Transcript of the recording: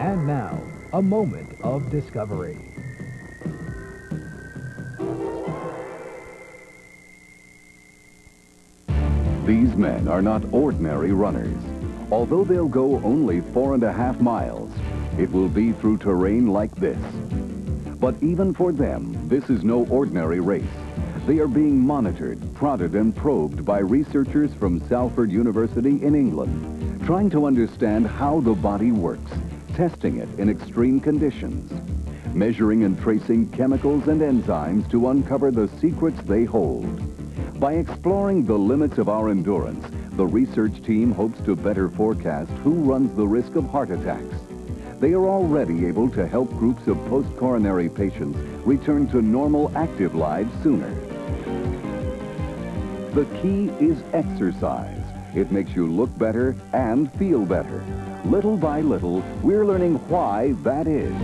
And now, a moment of discovery. These men are not ordinary runners. Although they'll go only four and a half miles, it will be through terrain like this. But even for them, this is no ordinary race. They are being monitored, prodded, and probed by researchers from Salford University in England, trying to understand how the body works, testing it in extreme conditions, measuring and tracing chemicals and enzymes to uncover the secrets they hold. By exploring the limits of our endurance, the research team hopes to better forecast who runs the risk of heart attacks. They are already able to help groups of post-coronary patients return to normal active lives sooner. The key is exercise. It makes you look better and feel better. Little by little, we're learning why that is.